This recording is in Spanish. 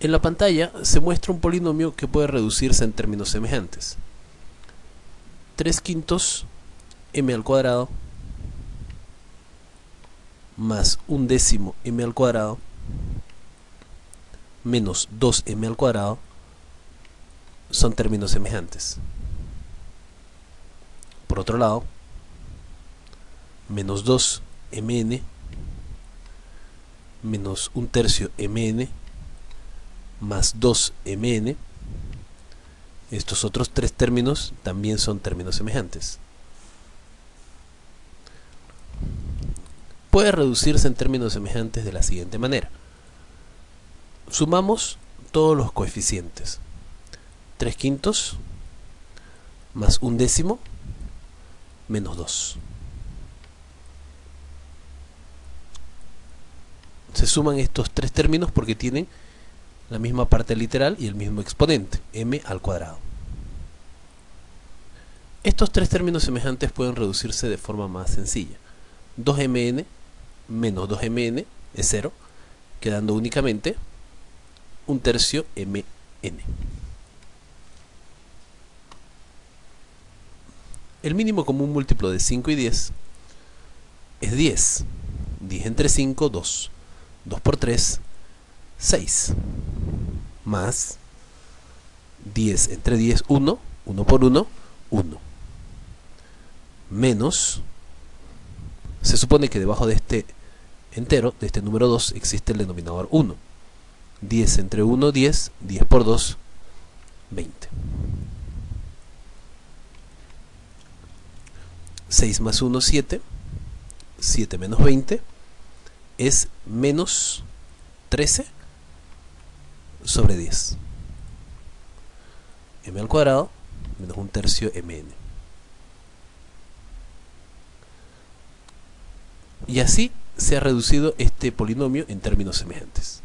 En la pantalla se muestra un polinomio que puede reducirse en términos semejantes. 3 quintos m al cuadrado más un décimo m al cuadrado menos 2m al cuadrado son términos semejantes. Por otro lado, menos 2mn menos un tercio mn más 2mn estos otros tres términos también son términos semejantes. Puede reducirse en términos semejantes de la siguiente manera. Sumamos todos los coeficientes. 3 quintos más un décimo menos 2. Se suman estos tres términos porque tienen la misma parte literal y el mismo exponente, m al cuadrado. Estos tres términos semejantes pueden reducirse de forma más sencilla. 2mn menos 2mn es 0, quedando únicamente un tercio mn. El mínimo común múltiplo de 5 y 10 es 10. 10 entre 5, 2. 2 por 3, 6 más 10 entre 10, 1, 1 por 1, 1. Menos, se supone que debajo de este entero, de este número 2, existe el denominador 1. 10 entre 1, 10, 10 por 2, 20. 6 más 1, 7. 7 menos 20 es menos 13 sobre 10. m al cuadrado menos un tercio mn. Y así se ha reducido este polinomio en términos semejantes.